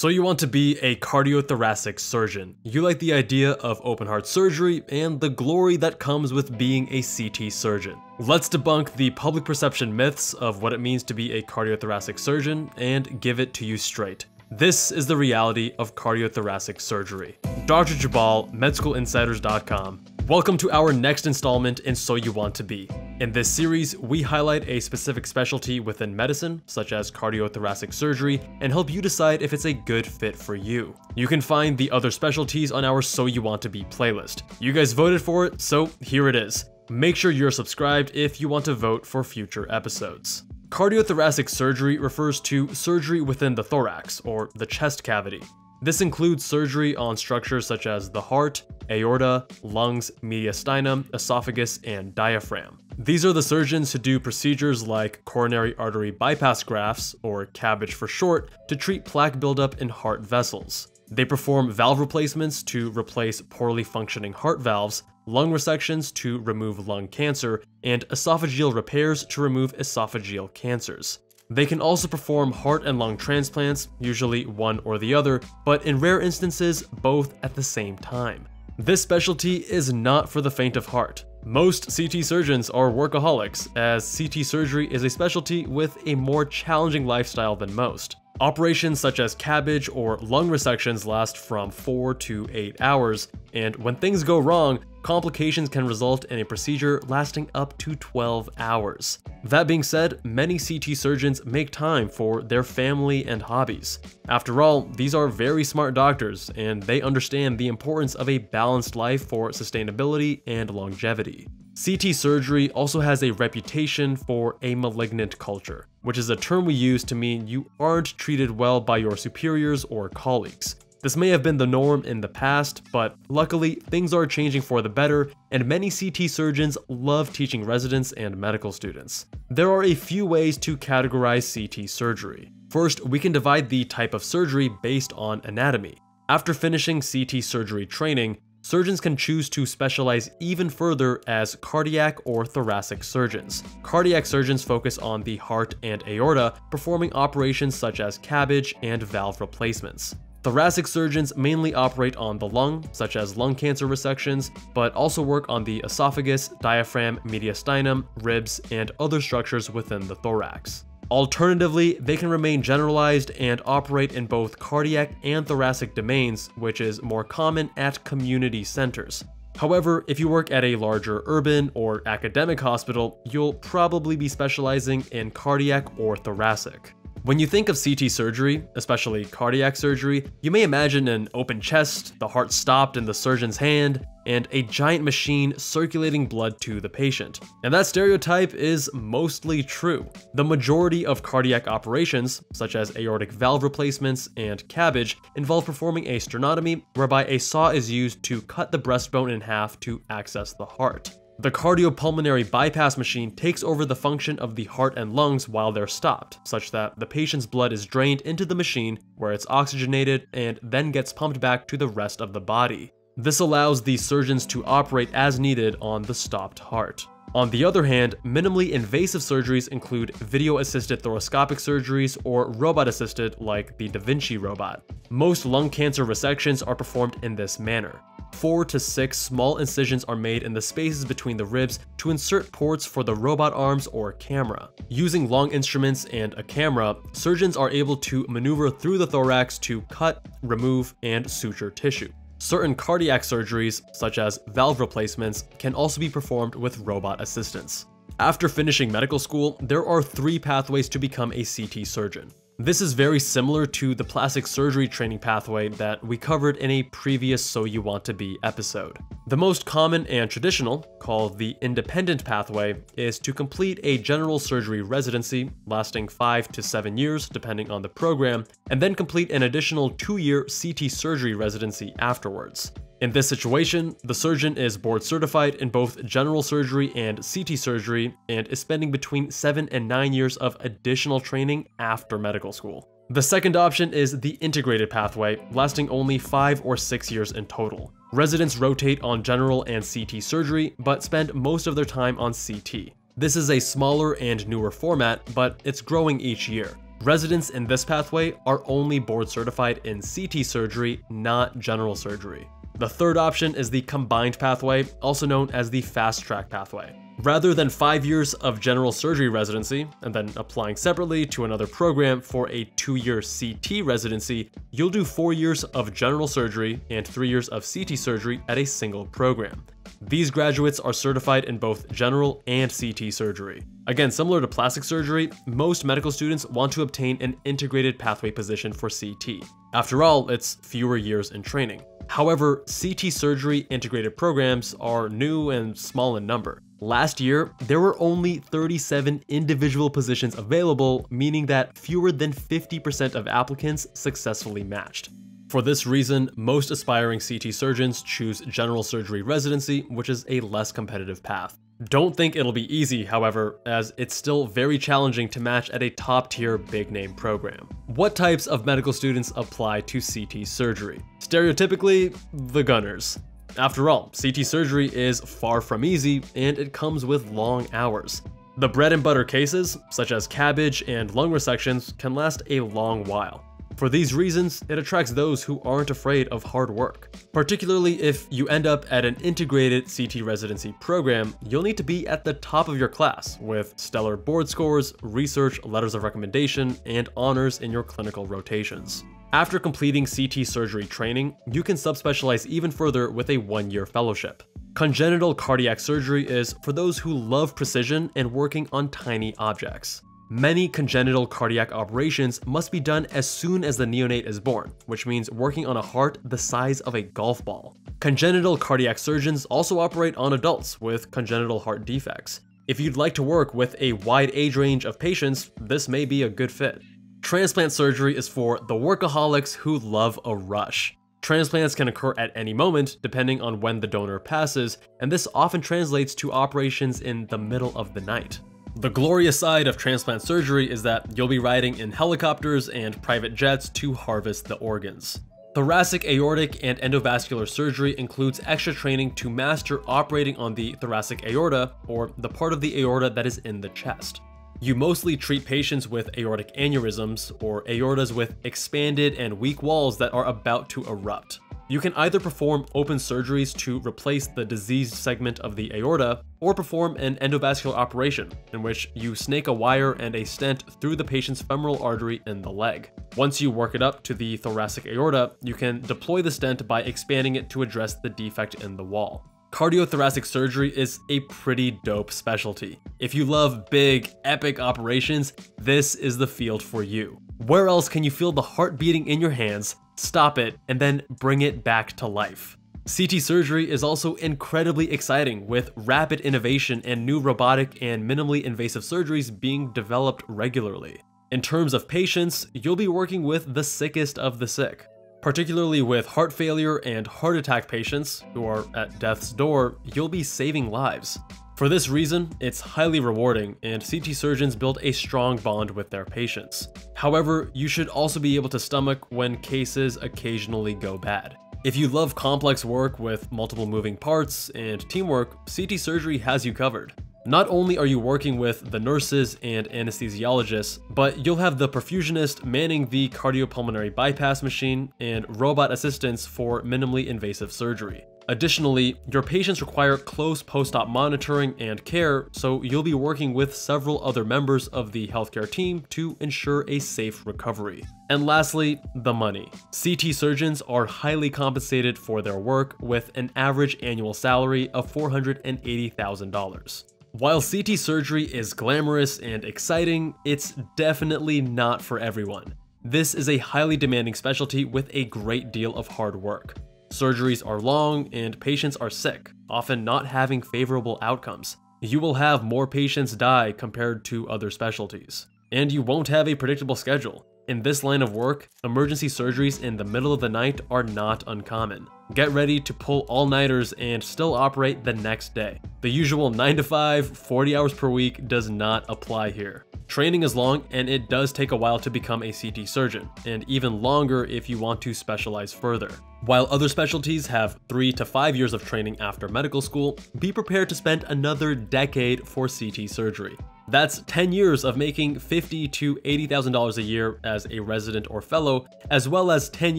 So you want to be a cardiothoracic surgeon. You like the idea of open heart surgery and the glory that comes with being a CT surgeon. Let's debunk the public perception myths of what it means to be a cardiothoracic surgeon and give it to you straight. This is the reality of cardiothoracic surgery. Dr. Jubbal, MedSchoolInsiders.com. Welcome to our next installment in So You Want to Be. In this series, we highlight a specific specialty within medicine, such as cardiothoracic surgery, and help you decide if it's a good fit for you. You can find the other specialties on our So You Want to Be playlist. You guys voted for it, so here it is. Make sure you're subscribed if you want to vote for future episodes. Cardiothoracic surgery refers to surgery within the thorax, or the chest cavity. This includes surgery on structures such as the heart, aorta, lungs, mediastinum, esophagus, and diaphragm. These are the surgeons who do procedures like coronary artery bypass grafts, or CABG for short, to treat plaque buildup in heart vessels. They perform valve replacements to replace poorly functioning heart valves, lung resections to remove lung cancer, and esophageal repairs to remove esophageal cancers. They can also perform heart and lung transplants, usually one or the other, but in rare instances, both at the same time. This specialty is not for the faint of heart. Most CT surgeons are workaholics, as CT surgery is a specialty with a more challenging lifestyle than most. Operations such as CABG or lung resections last from 4 to 8 hours, and when things go wrong, complications can result in a procedure lasting up to 12 hours. That being said, many CT surgeons make time for their family and hobbies. After all, these are very smart doctors, and they understand the importance of a balanced life for sustainability and longevity. CT surgery also has a reputation for a malignant culture, which is a term we use to mean you aren't treated well by your superiors or colleagues. This may have been the norm in the past, but luckily things are changing for the better and many CT surgeons love teaching residents and medical students. There are a few ways to categorize CT surgery. First, we can divide the type of surgery based on anatomy. After finishing CT surgery training, Surgeons can choose to specialize even further as cardiac or thoracic surgeons. Cardiac surgeons focus on the heart and aorta, performing operations such as CABG and valve replacements. Thoracic surgeons mainly operate on the lung, such as lung cancer resections, but also work on the esophagus, diaphragm, mediastinum, ribs, and other structures within the thorax. Alternatively, they can remain generalized and operate in both cardiac and thoracic domains, which is more common at community centers. However, if you work at a larger urban or academic hospital, you'll probably be specializing in cardiac or thoracic. When you think of CT surgery, especially cardiac surgery, you may imagine an open chest, the heart stopped in the surgeon's hand, and a giant machine circulating blood to the patient. And that stereotype is mostly true. The majority of cardiac operations, such as aortic valve replacements and CABG, involve performing a sternotomy whereby a saw is used to cut the breastbone in half to access the heart. The cardiopulmonary bypass machine takes over the function of the heart and lungs while they're stopped, such that the patient's blood is drained into the machine where it's oxygenated and then gets pumped back to the rest of the body. This allows the surgeons to operate as needed on the stopped heart. On the other hand, minimally invasive surgeries include video-assisted thoracoscopic surgeries or robot-assisted like the Da Vinci robot. Most lung cancer resections are performed in this manner. Four to six small incisions are made in the spaces between the ribs to insert ports for the robot arms or camera. Using long instruments and a camera, surgeons are able to maneuver through the thorax to cut, remove, and suture tissue. Certain cardiac surgeries, such as valve replacements, can also be performed with robot assistance. After finishing medical school, there are three pathways to become a CT surgeon. This is very similar to the plastic surgery training pathway that we covered in a previous So You Want to Be episode. The most common and traditional, called the independent pathway, is to complete a general surgery residency lasting 5 to 7 years depending on the program, and then complete an additional 2-year CT surgery residency afterwards. In this situation, the surgeon is board certified in both general surgery and CT surgery and is spending between 7 and 9 years of additional training after medical school. The second option is the integrated pathway, lasting only 5 or 6 years in total. Residents rotate on general and CT surgery, but spend most of their time on CT. This is a smaller and newer format, but it's growing each year. Residents in this pathway are only board certified in CT surgery, not general surgery. The third option is the combined pathway, also known as the fast track pathway. Rather than five years of general surgery residency, and then applying separately to another program for a two-year CT residency, you'll do four years of general surgery and three years of CT surgery at a single program. These graduates are certified in both general and CT surgery. Again, similar to plastic surgery, most medical students want to obtain an integrated pathway position for CT. After all, it's fewer years in training. However, CT surgery integrated programs are new and small in number. Last year, there were only 37 individual positions available, meaning that fewer than 50% of applicants successfully matched. For this reason, most aspiring CT surgeons choose general surgery residency, which is a less competitive path. Don't think it'll be easy, however, as it's still very challenging to match at a top tier big name program. What types of medical students apply to CT surgery? Stereotypically, the gunners. After all, CT surgery is far from easy and it comes with long hours. The bread and butter cases, such as CABG and lung resections, can last a long while. For these reasons, it attracts those who aren't afraid of hard work. Particularly if you end up at an integrated CT residency program, you'll need to be at the top of your class with stellar board scores, research, letters of recommendation, and honors in your clinical rotations. After completing CT surgery training, you can subspecialize even further with a one-year fellowship. Congenital cardiac surgery is for those who love precision and working on tiny objects. Many congenital cardiac operations must be done as soon as the neonate is born, which means working on a heart the size of a golf ball. Congenital cardiac surgeons also operate on adults with congenital heart defects. If you'd like to work with a wide age range of patients, this may be a good fit. Transplant surgery is for the workaholics who love a rush. Transplants can occur at any moment, depending on when the donor passes, and this often translates to operations in the middle of the night. The glorious side of transplant surgery is that you'll be riding in helicopters and private jets to harvest the organs. Thoracic aortic and endovascular surgery includes extra training to master operating on the thoracic aorta, or the part of the aorta that is in the chest. You mostly treat patients with aortic aneurysms, or aortas with expanded and weak walls that are about to erupt. You can either perform open surgeries to replace the diseased segment of the aorta, or perform an endovascular operation, in which you snake a wire and a stent through the patient's femoral artery in the leg. Once you work it up to the thoracic aorta, you can deploy the stent by expanding it to address the defect in the wall. Cardiothoracic surgery is a pretty dope specialty. If you love big, epic operations, this is the field for you. Where else can you feel the heart beating in your hands, stop it, and then bring it back to life. CT surgery is also incredibly exciting with rapid innovation and new robotic and minimally invasive surgeries being developed regularly. In terms of patients, you'll be working with the sickest of the sick. Particularly with heart failure and heart attack patients who are at death's door, you'll be saving lives. For this reason, it's highly rewarding and CT surgeons build a strong bond with their patients. However, you should also be able to stomach when cases occasionally go bad. If you love complex work with multiple moving parts and teamwork, CT surgery has you covered. Not only are you working with the nurses and anesthesiologists, but you'll have the perfusionist manning the cardiopulmonary bypass machine and robot assistants for minimally invasive surgery. Additionally, your patients require close post-op monitoring and care, so you'll be working with several other members of the healthcare team to ensure a safe recovery. And lastly, the money. CT surgeons are highly compensated for their work with an average annual salary of $480,000. While CT surgery is glamorous and exciting, it's definitely not for everyone. This is a highly demanding specialty with a great deal of hard work. Surgeries are long and patients are sick, often not having favorable outcomes. You will have more patients die compared to other specialties. And you won't have a predictable schedule. In this line of work, emergency surgeries in the middle of the night are not uncommon. Get ready to pull all-nighters and still operate the next day. The usual 9 to 5, 40 hours per week does not apply here. Training is long and it does take a while to become a CT surgeon, and even longer if you want to specialize further. While other specialties have 3 to 5 years of training after medical school, be prepared to spend another decade for CT surgery. That's 10 years of making 50 to $80,000 a year as a resident or fellow, as well as 10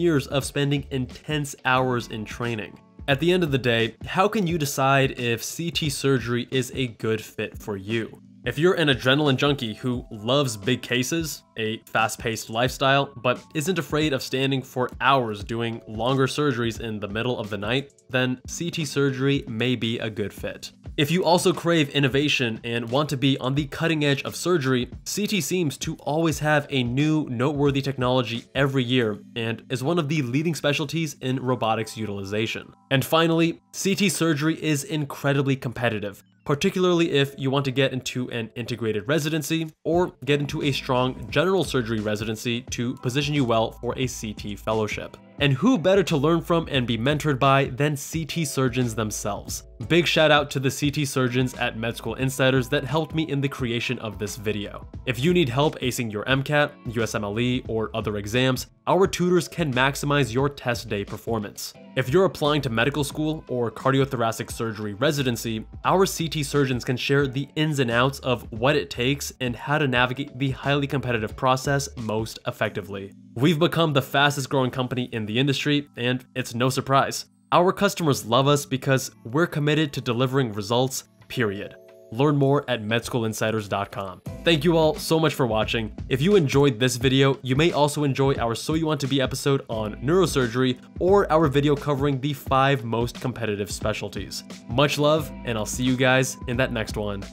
years of spending intense hours in training. At the end of the day, how can you decide if CT surgery is a good fit for you? If you're an adrenaline junkie who loves big cases, a fast paced lifestyle, but isn't afraid of standing for hours doing longer surgeries in the middle of the night, then CT surgery may be a good fit. If you also crave innovation and want to be on the cutting edge of surgery, CT seems to always have a new, noteworthy technology every year and is one of the leading specialties in robotics utilization. And finally, CT surgery is incredibly competitive, particularly if you want to get into an integrated residency or get into a strong general surgery residency to position you well for a CT fellowship. And who better to learn from and be mentored by than CT surgeons themselves? Big shout out to the CT surgeons at Med School Insiders that helped me in the creation of this video. If you need help acing your MCAT, USMLE, or other exams, our tutors can maximize your test day performance. If you're applying to medical school or cardiothoracic surgery residency, our CT surgeons can share the ins and outs of what it takes and how to navigate the highly competitive process most effectively. We've become the fastest growing company in the industry, and it's no surprise. Our customers love us because we're committed to delivering results, period. Learn more at medschoolinsiders.com. Thank you all so much for watching. If you enjoyed this video, you may also enjoy our So You Want To Be episode on neurosurgery or our video covering the five most competitive specialties. Much love, and I'll see you guys in that next one.